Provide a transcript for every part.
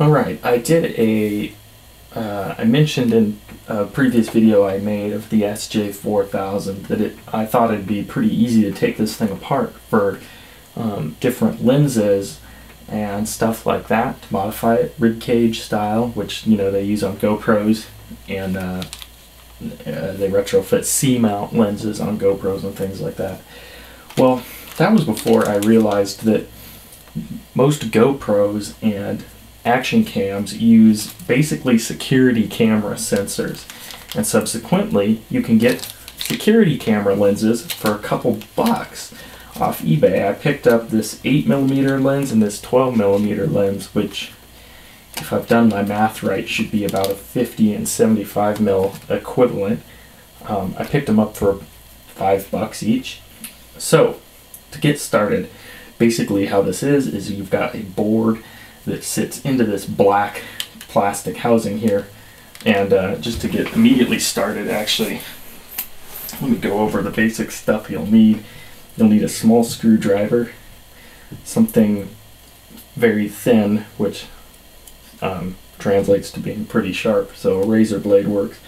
All right, I did a. Uh, I mentioned in a previous video I made of the SJ4000 that it. I thought it'd be pretty easy to take this thing apart for um, different lenses and stuff like that to modify it, rib cage style, which you know they use on GoPros, and uh, uh, they retrofit C-mount lenses on GoPros and things like that. Well, that was before I realized that most GoPros and action cams use basically security camera sensors. And subsequently, you can get security camera lenses for a couple bucks off eBay. I picked up this 8mm lens and this 12mm lens, which, if I've done my math right, should be about a 50 and 75 mil equivalent. Um, I picked them up for five bucks each. So, to get started, basically how this is, is you've got a board that sits into this black plastic housing here. And uh, just to get immediately started, actually, let me go over the basic stuff you'll need. You'll need a small screwdriver, something very thin, which um, translates to being pretty sharp, so a razor blade works.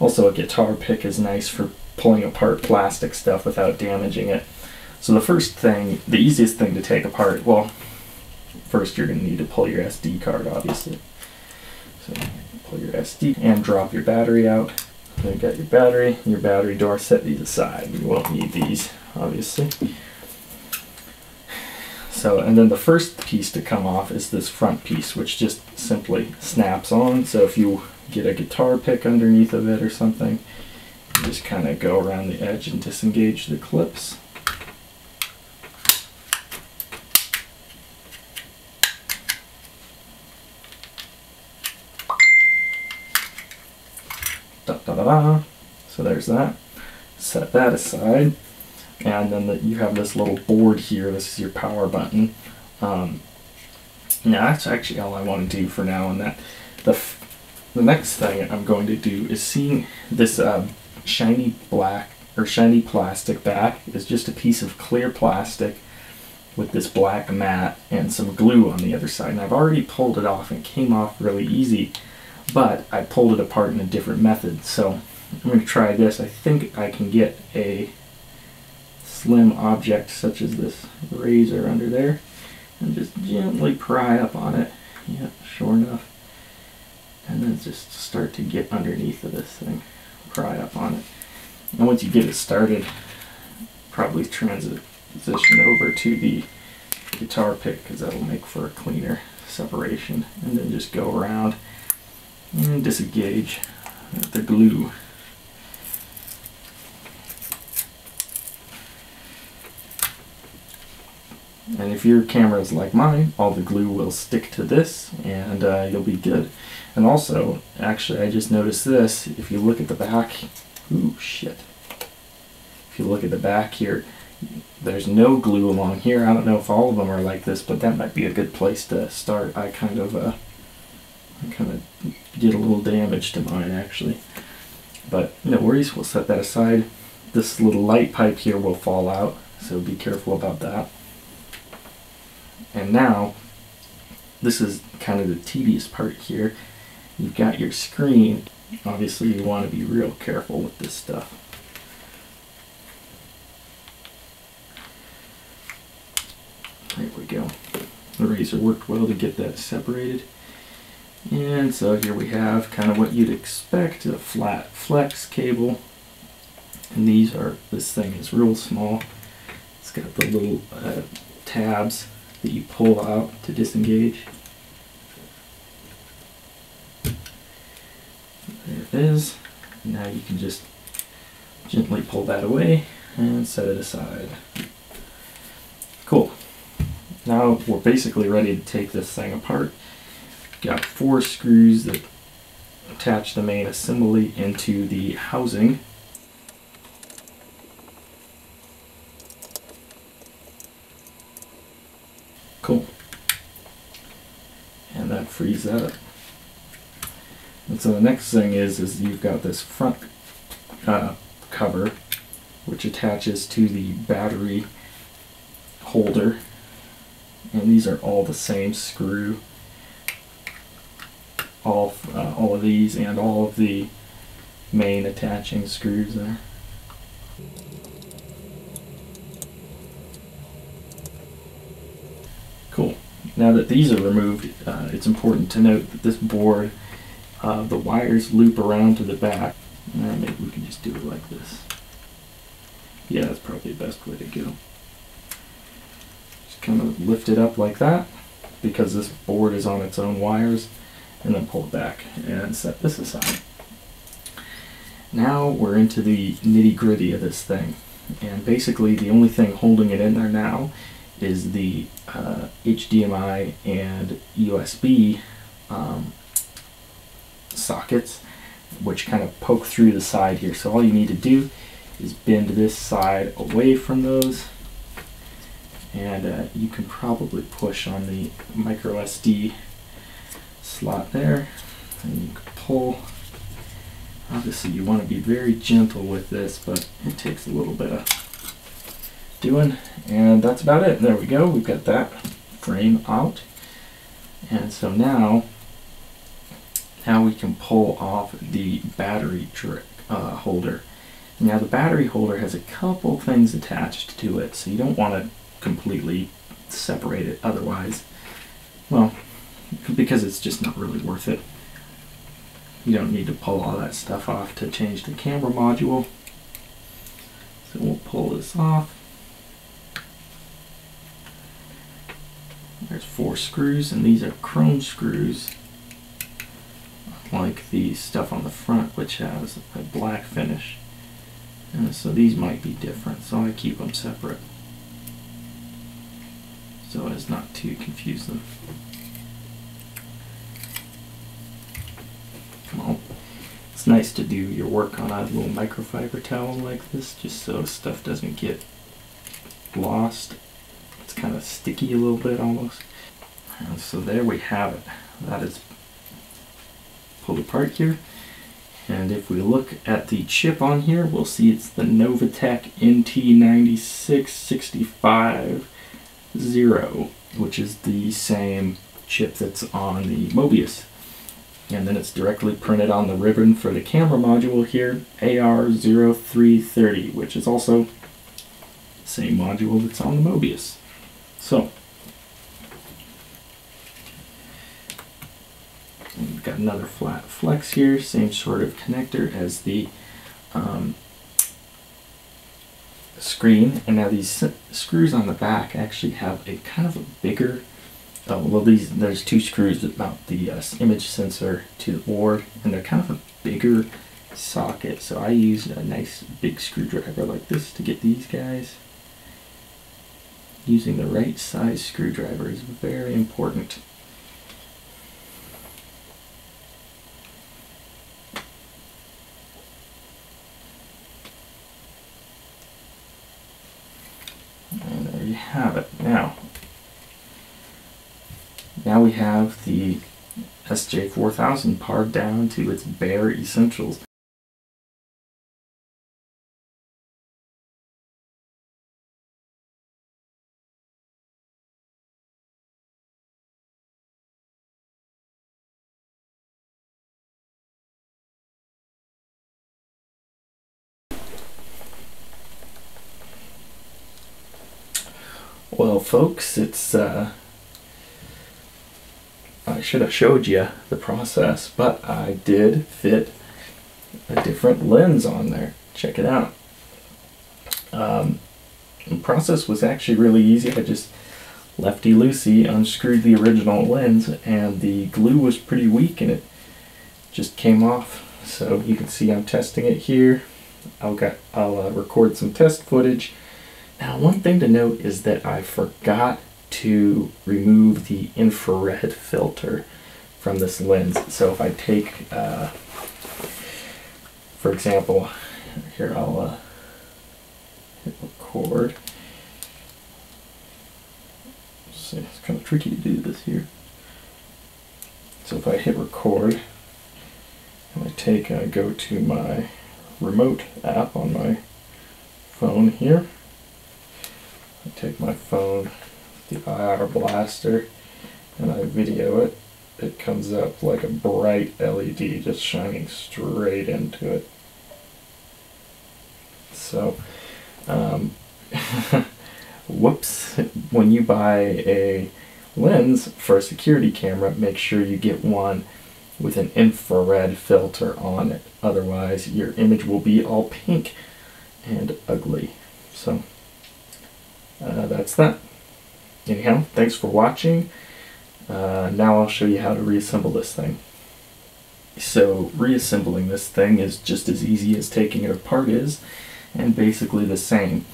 Also, a guitar pick is nice for pulling apart plastic stuff without damaging it. So the first thing, the easiest thing to take apart, well, first you're going to need to pull your SD card, obviously. So pull your SD and drop your battery out. So you got your battery, your battery door, set these aside. You won't need these, obviously. So, and then the first piece to come off is this front piece, which just simply snaps on. So if you get a guitar pick underneath of it or something, just kind of go around the edge and disengage the clips. There's that. Set that aside. And then the, you have this little board here. This is your power button. Um, now that's actually all I want to do for now. And that the the next thing I'm going to do is seeing this uh, shiny black or shiny plastic back is just a piece of clear plastic with this black mat and some glue on the other side. And I've already pulled it off and it came off really easy but I pulled it apart in a different method. So I'm going to try this. I think I can get a slim object such as this razor under there and just gently pry up on it. Yep, sure enough. And then just start to get underneath of this thing. Pry up on it. And once you get it started, probably transition over to the guitar pick because that'll make for a cleaner separation. And then just go around and disengage the glue. And if your camera is like mine, all the glue will stick to this and uh, you'll be good. And also, actually I just noticed this, if you look at the back, ooh shit. If you look at the back here, there's no glue along here. I don't know if all of them are like this, but that might be a good place to start. I kind of uh, kind of did a little damage to mine actually. But no worries, we'll set that aside. This little light pipe here will fall out, so be careful about that. And now, this is kind of the tedious part here. You've got your screen. Obviously you want to be real careful with this stuff. There we go. The razor worked well to get that separated. And so here we have kind of what you'd expect, a flat flex cable. And these are, this thing is real small. It's got the little uh, tabs that you pull out to disengage. There it is. Now you can just gently pull that away and set it aside. Cool. Now we're basically ready to take this thing apart got four screws that attach the main assembly into the housing. Cool. And that frees that up. And so the next thing is, is you've got this front uh, cover, which attaches to the battery holder. And these are all the same screw all uh, all of these and all of the main attaching screws there. Cool. Now that these are removed, uh, it's important to note that this board, uh, the wires loop around to the back. Maybe we can just do it like this. Yeah, that's probably the best way to go. Just kind of lift it up like that because this board is on its own wires and then pull it back and set this aside. Now we're into the nitty gritty of this thing. And basically the only thing holding it in there now is the uh, HDMI and USB um, sockets which kind of poke through the side here. So all you need to do is bend this side away from those. And uh, you can probably push on the micro SD slot there. And you can pull. Obviously you want to be very gentle with this but it takes a little bit of doing and that's about it there we go we've got that frame out and so now now we can pull off the battery uh, holder now the battery holder has a couple things attached to it so you don't want to completely separate it otherwise. Well, because it's just not really worth it. You don't need to pull all that stuff off to change the camera module. So we'll pull this off. There's four screws and these are chrome screws like the stuff on the front which has a black finish. And so these might be different, so I keep them separate so as not to confuse them. On. It's nice to do your work on a little microfiber towel like this just so stuff doesn't get lost. Kind of sticky a little bit almost. And so there we have it. That is pulled apart here. And if we look at the chip on here, we'll see it's the Novatek NT9665 0, which is the same chip that's on the Mobius. And then it's directly printed on the ribbon for the camera module here, AR0330, which is also the same module that's on the Mobius. So, we've got another flat flex here, same sort of connector as the um, screen. And now these screws on the back actually have a kind of a bigger oh, well these there's two screws that mount the uh, image sensor to the board and they're kind of a bigger socket. So I used a nice big screwdriver like this to get these guys using the right size screwdriver is very important And there you have it. Now, now we have the SJ4000 pared down to its bare essentials. Well, folks, it's, uh, I should have showed you the process, but I did fit a different lens on there. Check it out. Um, the process was actually really easy. I just lefty-loosey unscrewed the original lens and the glue was pretty weak and it just came off. So you can see I'm testing it here. I'll, got, I'll uh, record some test footage now, one thing to note is that I forgot to remove the infrared filter from this lens. So if I take, uh, for example, here I'll uh, hit record. See, it's kind of tricky to do this here. So if I hit record, and I take, I uh, go to my remote app on my phone here, take my phone, the IR blaster, and I video it. it comes up like a bright LED just shining straight into it. So, um, whoops, when you buy a lens for a security camera, make sure you get one with an infrared filter on it. Otherwise, your image will be all pink and ugly. So, uh, that's that. Anyhow, thanks for watching. Uh, now I'll show you how to reassemble this thing. So reassembling this thing is just as easy as taking it apart is, and basically the same.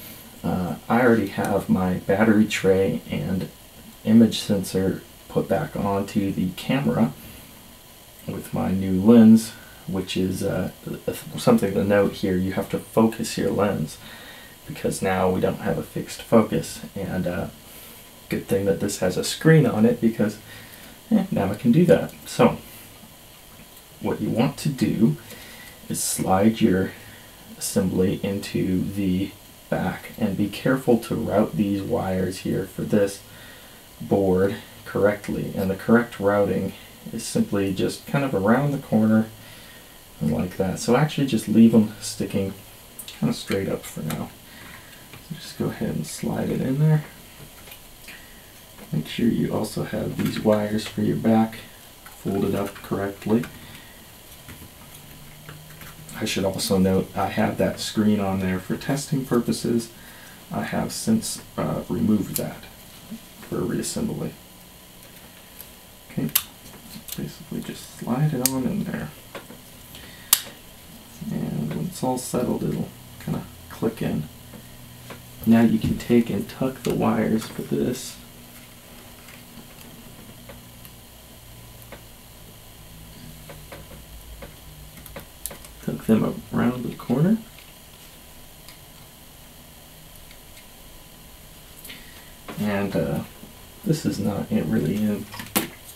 Uh, I already have my battery tray and image sensor put back onto the camera with my new lens, which is uh, something to note here. You have to focus your lens because now we don't have a fixed focus. And uh, good thing that this has a screen on it because eh, now I can do that. So what you want to do is slide your assembly into the back and be careful to route these wires here for this board correctly and the correct routing is simply just kind of around the corner like that so actually just leave them sticking kind of straight up for now just go ahead and slide it in there make sure you also have these wires for your back folded up correctly I should also note I have that screen on there for testing purposes I have since uh, removed that for reassembly. Okay, basically just slide it on in there. And when it's all settled, it'll kind of click in. Now you can take and tuck the wires for this. Tuck them around the corner. And uh, this is not really in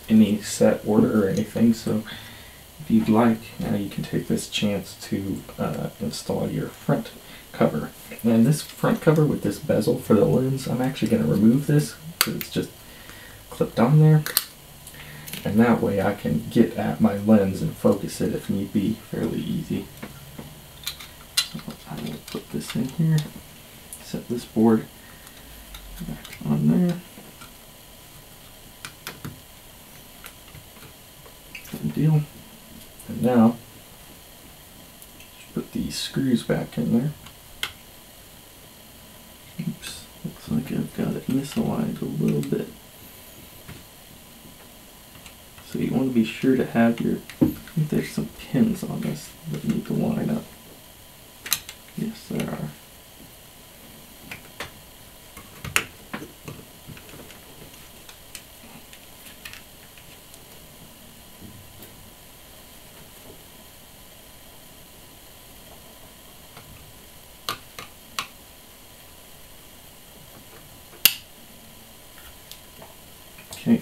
any set order or anything, so if you'd like, now you can take this chance to uh, install your front cover. And this front cover with this bezel for the lens, I'm actually going to remove this because it's just clipped on there. And that way I can get at my lens and focus it if need be fairly easy. So I will put this in here, set this board back on there. Good deal. And now, just put these screws back in there. Misaligned a little bit. So you want to be sure to have your, there's some pins on this that need to line up. Yes, there are. So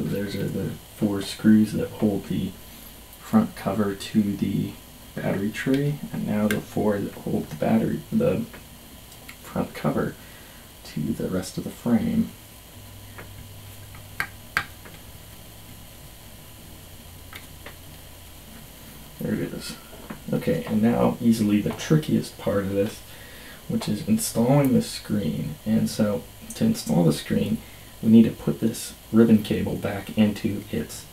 those are the four screws that hold the front cover to the battery tray, and now the four that hold the battery, the front cover to the rest of the frame. There it is. Okay, and now easily the trickiest part of this, which is installing the screen. And so to install the screen, we need to put this ribbon cable back into its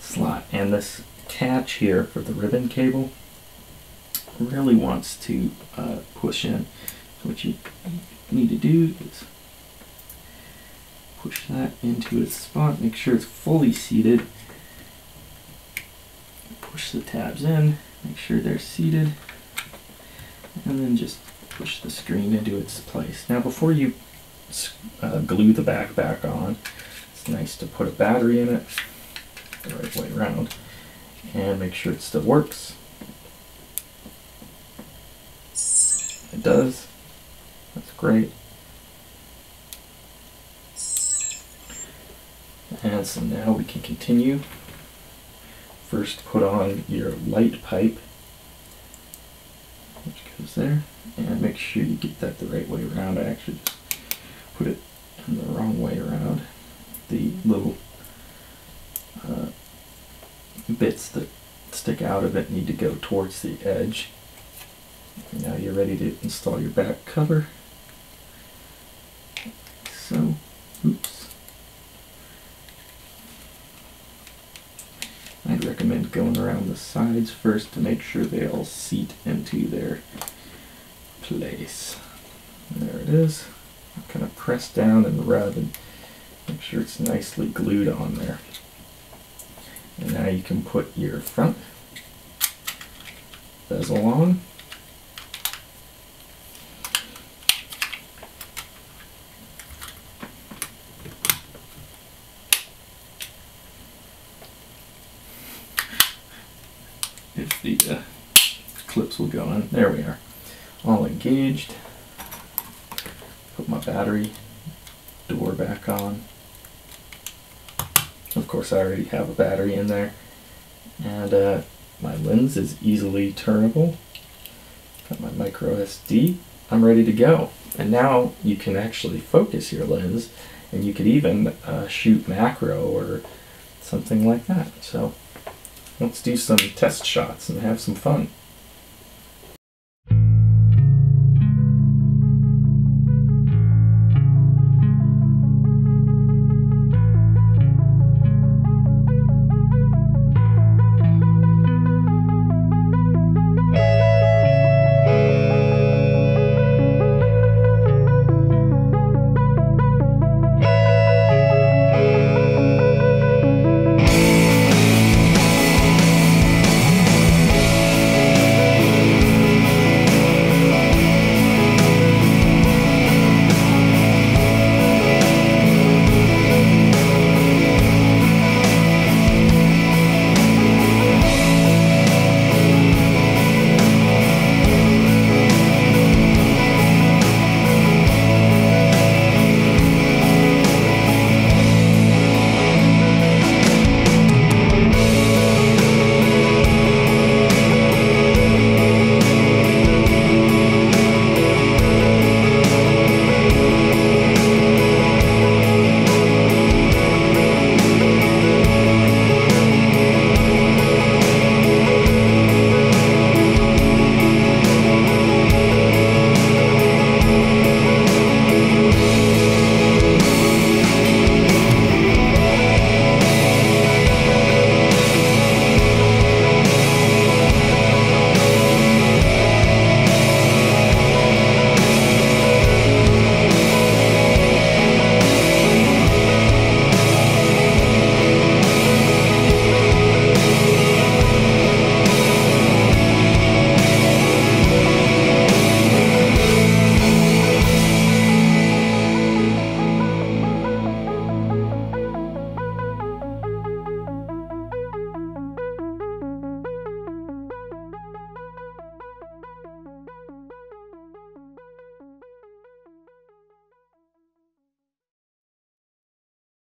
slot. And this catch here for the ribbon cable really wants to uh, push in. So what you need to do is push that into its spot, make sure it's fully seated push the tabs in, make sure they're seated, and then just push the screen into its place. Now before you uh, glue the back back on, it's nice to put a battery in it the right way around and make sure it still works. It does. That's great. And so now we can continue first put on your light pipe which goes there. And make sure you get that the right way around. I actually just put it in the wrong way around. The little uh, bits that stick out of it need to go towards the edge. Now you're ready to install your back cover. So, oops. I'd recommend going around the sides first to make sure they all seat into their place. There it is. Kind of press down and rub and make sure it's nicely glued on there. And now you can put your front bezel on. If the uh, clips will go in. There we are. All engaged. Put my battery door back on. Of course, I already have a battery in there. And uh, my lens is easily turnable. Got my micro SD. I'm ready to go. And now you can actually focus your lens and you could even uh, shoot macro or something like that. So let's do some test shots and have some fun.